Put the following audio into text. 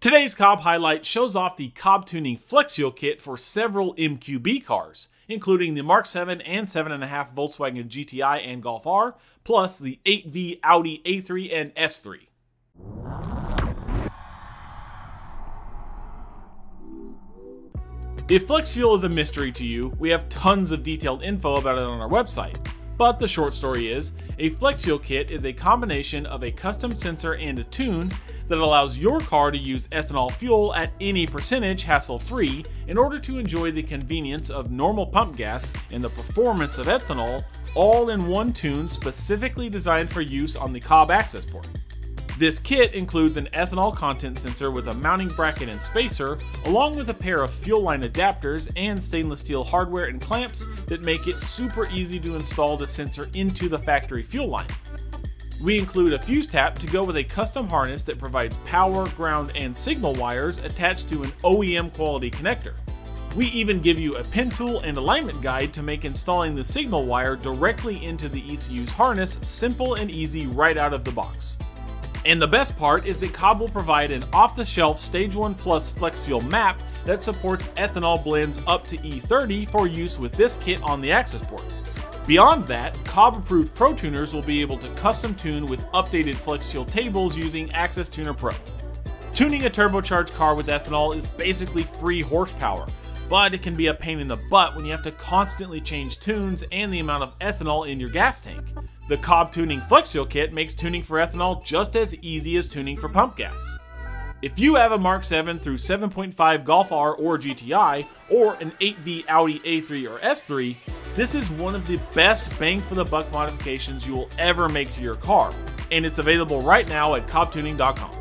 Today's Cobb highlight shows off the Cobb Tuning Flexfuel kit for several MQB cars, including the Mark 7 and 7.5 Volkswagen GTI and Golf R, plus the 8V Audi A3 and S3. If Flexfuel is a mystery to you, we have tons of detailed info about it on our website. But the short story is, a Flexfuel kit is a combination of a custom sensor and a tune that allows your car to use ethanol fuel at any percentage hassle-free in order to enjoy the convenience of normal pump gas and the performance of ethanol all in one tune specifically designed for use on the Cobb access port. This kit includes an ethanol content sensor with a mounting bracket and spacer, along with a pair of fuel line adapters and stainless steel hardware and clamps that make it super easy to install the sensor into the factory fuel line. We include a fuse tap to go with a custom harness that provides power, ground, and signal wires attached to an OEM quality connector. We even give you a pin tool and alignment guide to make installing the signal wire directly into the ECU's harness simple and easy right out of the box. And the best part is that Cobb will provide an off-the-shelf Stage 1 Plus Flex Fuel map that supports ethanol blends up to E30 for use with this kit on the access port. Beyond that, Cobb approved Pro Tuners will be able to custom tune with updated Flex Fuel tables using Access Tuner Pro. Tuning a turbocharged car with ethanol is basically free horsepower, but it can be a pain in the butt when you have to constantly change tunes and the amount of ethanol in your gas tank. The Cobb Tuning Flexfuel kit makes tuning for ethanol just as easy as tuning for pump gas. If you have a Mark 7 through 7.5 Golf R or GTI, or an 8V Audi A3 or S3, this is one of the best bang for the buck modifications you will ever make to your car, and it's available right now at cobbtuning.com.